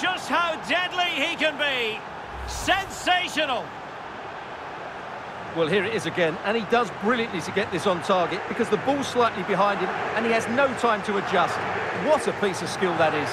just how deadly he can be. Sensational. Well, here it is again, and he does brilliantly to get this on target because the ball's slightly behind him and he has no time to adjust. What a piece of skill that is.